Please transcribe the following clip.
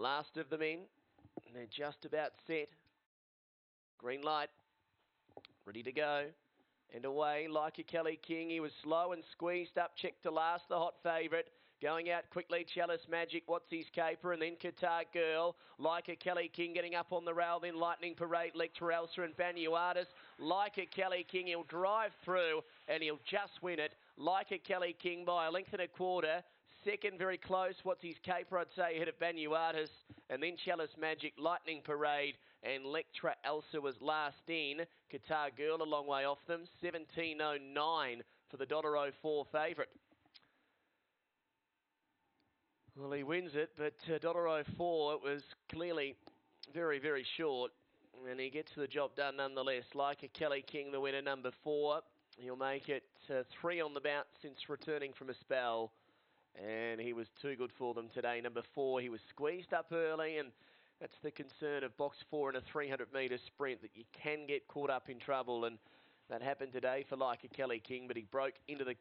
Last of them in. And they're just about set. Green light. Ready to go. And away like a Kelly King. He was slow and squeezed up. Check to last. The hot favourite. Going out quickly, Chalice Magic, what's his caper, and then Qatar Girl, like a Kelly King getting up on the rail, then Lightning Parade, Lecter Elsa and Banuartis, like a Kelly King, he'll drive through and he'll just win it, like a Kelly King by a length and a quarter, second very close, what's his caper, I'd say, ahead of Banuartis, and then Chalice Magic, Lightning Parade, and Lectra Elsa was last in, Qatar Girl a long way off them, 17.09 for the $4 favourite. Well, he wins it, but uh, Dollaro 4 it was clearly very, very short. And he gets the job done nonetheless. Like a Kelly King, the winner, number four. He'll make it uh, three on the bounce since returning from a spell. And he was too good for them today. Number four, he was squeezed up early. And that's the concern of box four in a 300 metre sprint, that you can get caught up in trouble. And that happened today for like a Kelly King, but he broke into the